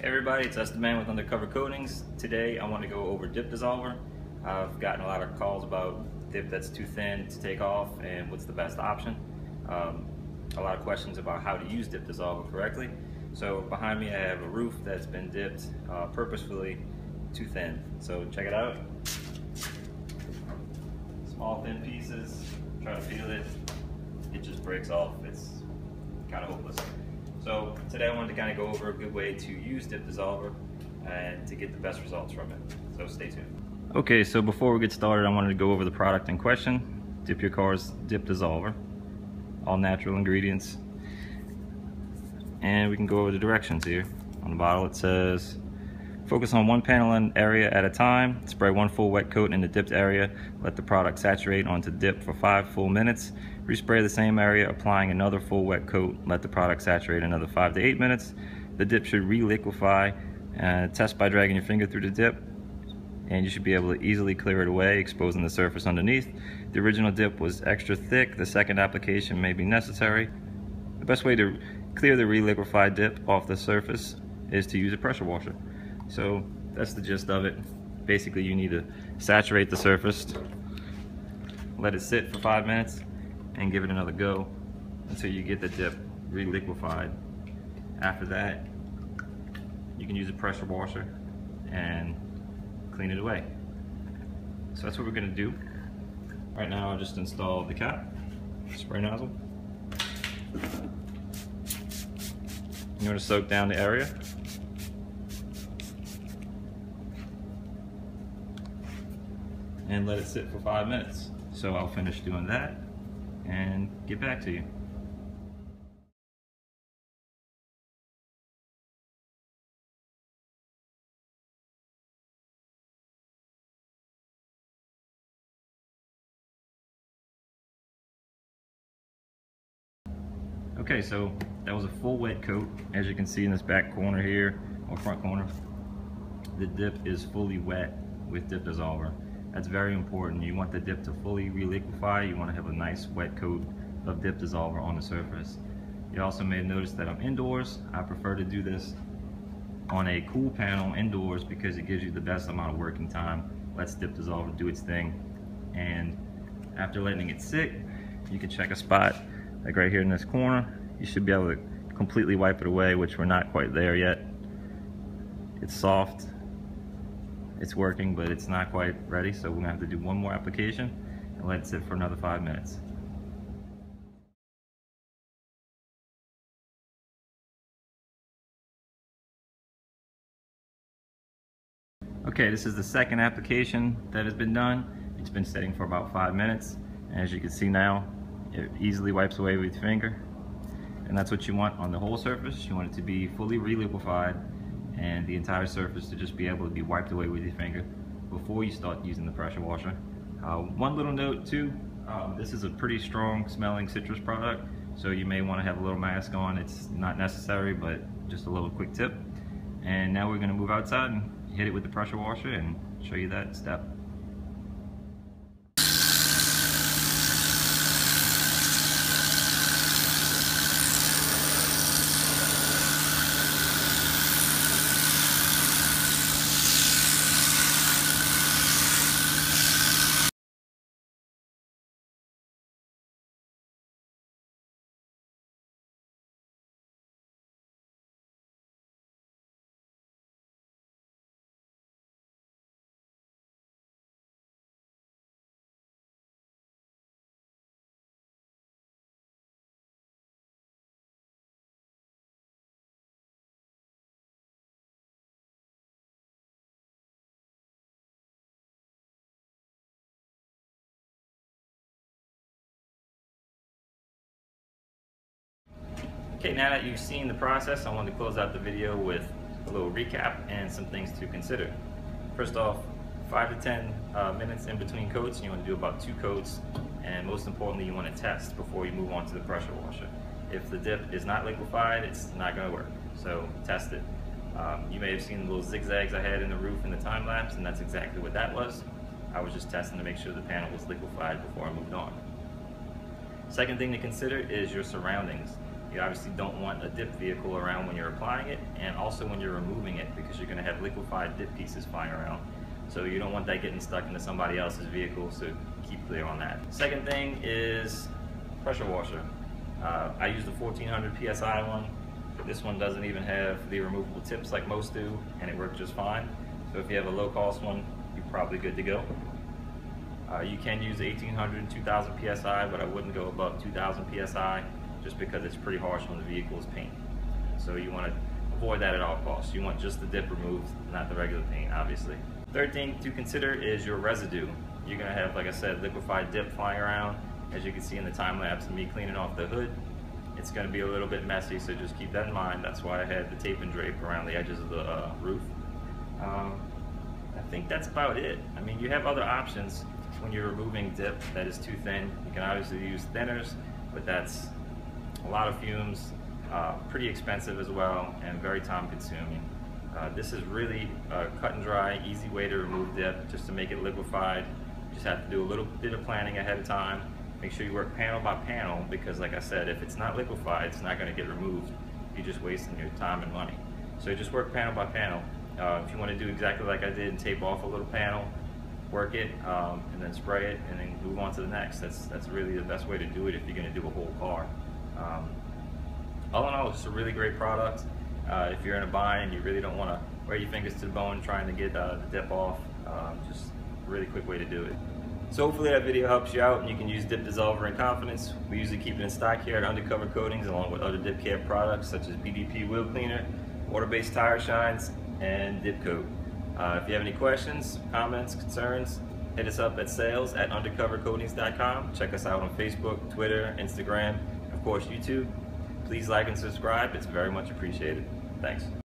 Hey everybody, it's us the man with Undercover Coatings. Today I want to go over dip dissolver. I've gotten a lot of calls about dip that's too thin to take off and what's the best option. Um, a lot of questions about how to use dip dissolver correctly. So behind me I have a roof that's been dipped uh, purposefully too thin. So check it out. Small thin pieces, try to feel it, it just breaks off. It's kind of hopeless. So today I wanted to kind of go over a good way to use dip dissolver and to get the best results from it. So stay tuned. Okay, so before we get started, I wanted to go over the product in question. Dip Your Car's Dip Dissolver. All natural ingredients. And we can go over the directions here. On the bottle it says, focus on one panel and area at a time. Spray one full wet coat in the dipped area. Let the product saturate onto dip for five full minutes. Respray the same area, applying another full wet coat. Let the product saturate another five to eight minutes. The dip should re-liquefy. Uh, test by dragging your finger through the dip and you should be able to easily clear it away, exposing the surface underneath. The original dip was extra thick. The second application may be necessary. The best way to clear the re-liquefied dip off the surface is to use a pressure washer. So that's the gist of it. Basically, you need to saturate the surface, let it sit for five minutes, and give it another go until you get the dip re-liquefied. After that, you can use a pressure washer and clean it away. So that's what we're gonna do. Right now I'll just installed the cap, spray nozzle. You want to soak down the area. And let it sit for five minutes. So I'll finish doing that and get back to you. Okay, so that was a full wet coat. As you can see in this back corner here, or front corner, the dip is fully wet with dip dissolver. That's very important. You want the dip to fully reliquefy. You want to have a nice wet coat of dip dissolver on the surface. You also may notice that I'm indoors. I prefer to do this on a cool panel indoors because it gives you the best amount of working time. Let's dip dissolver do its thing. And after letting it sit, you can check a spot like right here in this corner. You should be able to completely wipe it away, which we're not quite there yet. It's soft, it's working, but it's not quite ready. So we're gonna have to do one more application and let it sit for another five minutes. Okay, this is the second application that has been done. It's been sitting for about five minutes. And as you can see now, it easily wipes away with your finger. And that's what you want on the whole surface. You want it to be fully reliquefied and the entire surface to just be able to be wiped away with your finger before you start using the pressure washer. Uh, one little note too, um, this is a pretty strong smelling citrus product, so you may want to have a little mask on. It's not necessary, but just a little quick tip. And now we're going to move outside and hit it with the pressure washer and show you that step. Okay, now that you've seen the process, I wanted to close out the video with a little recap and some things to consider. First off, five to 10 uh, minutes in between coats. You want to do about two coats. And most importantly, you want to test before you move on to the pressure washer. If the dip is not liquefied, it's not going to work. So test it. Um, you may have seen the little zigzags I had in the roof in the time lapse, and that's exactly what that was. I was just testing to make sure the panel was liquefied before I moved on. Second thing to consider is your surroundings. You obviously don't want a dip vehicle around when you're applying it and also when you're removing it because you're going to have liquefied dip pieces flying around. So you don't want that getting stuck into somebody else's vehicle, so keep clear on that. Second thing is pressure washer. Uh, I use the 1400 PSI one. This one doesn't even have the removable tips like most do, and it works just fine. So if you have a low cost one, you're probably good to go. Uh, you can use 1800 and 2000 PSI, but I wouldn't go above 2000 PSI just because it's pretty harsh on the vehicle's paint. So you want to avoid that at all costs. You want just the dip removed, not the regular paint, obviously. Third thing to consider is your residue. You're gonna have, like I said, liquefied dip flying around. As you can see in the time lapse of me cleaning off the hood, it's gonna be a little bit messy, so just keep that in mind. That's why I had the tape and drape around the edges of the uh, roof. Um, I think that's about it. I mean, you have other options when you're removing dip that is too thin. You can obviously use thinners, but that's a lot of fumes, uh, pretty expensive as well, and very time consuming. Uh, this is really a cut and dry, easy way to remove dip, just to make it liquefied. Just have to do a little bit of planning ahead of time. Make sure you work panel by panel, because like I said, if it's not liquefied, it's not gonna get removed. You're just wasting your time and money. So just work panel by panel. Uh, if you want to do exactly like I did and tape off a little panel, work it, um, and then spray it, and then move on to the next. That's that's really the best way to do it if you're going to do a whole car. Um, all in all, it's a really great product. Uh, if you're in a bind and you really don't want to wear your fingers to the bone trying to get uh, the dip off, um, just a really quick way to do it. So hopefully that video helps you out and you can use Dip Dissolver in confidence. We usually keep it in stock here at Undercover Coatings along with other Dip Care products such as BDP Wheel Cleaner, water-based tire shines, and Dip Coat. Uh, if you have any questions, comments, concerns, hit us up at sales at undercovercoatings.com. Check us out on Facebook, Twitter, Instagram, of course YouTube. Please like and subscribe. It's very much appreciated. Thanks.